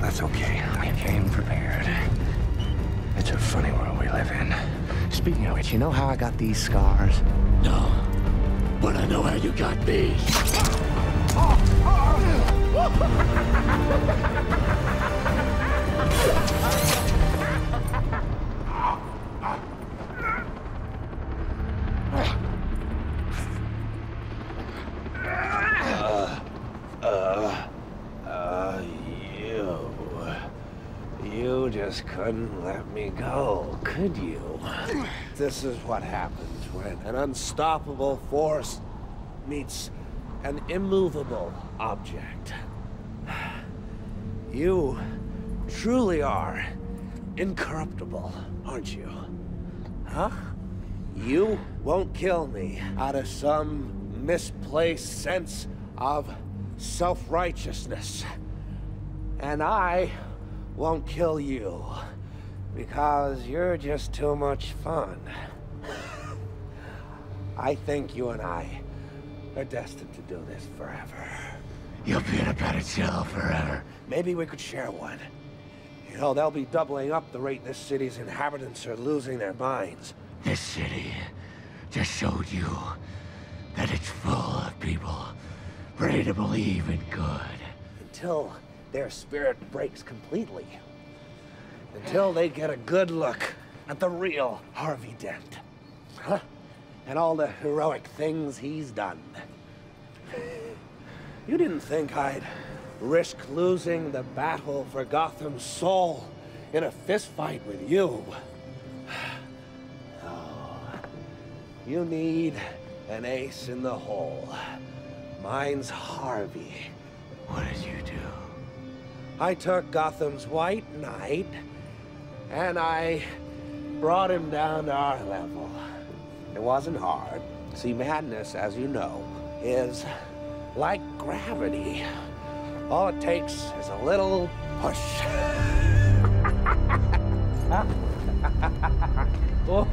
That's okay. I came prepared. It's a funny world we live in. Speaking of which, you know how I got these scars? No. But I know how you got these. You just couldn't let me go, could you? This is what happens when an unstoppable force meets an immovable object. You truly are incorruptible, aren't you? Huh? You won't kill me out of some misplaced sense of self-righteousness. And I won't kill you because you're just too much fun. I think you and I are destined to do this forever. You'll be in a better cell forever. Maybe we could share one. You know, they'll be doubling up the rate this city's inhabitants are losing their minds. This city just showed you that it's full of people ready to believe in good. Until their spirit breaks completely. Until they get a good look at the real Harvey Dent. Huh? And all the heroic things he's done. You didn't think I'd risk losing the battle for Gotham's soul in a fistfight with you. No. You need an ace in the hole. Mine's Harvey. What did you do? I took Gotham's White Knight, and I brought him down to our level. It wasn't hard. See, madness, as you know, is like gravity. All it takes is a little push. oh.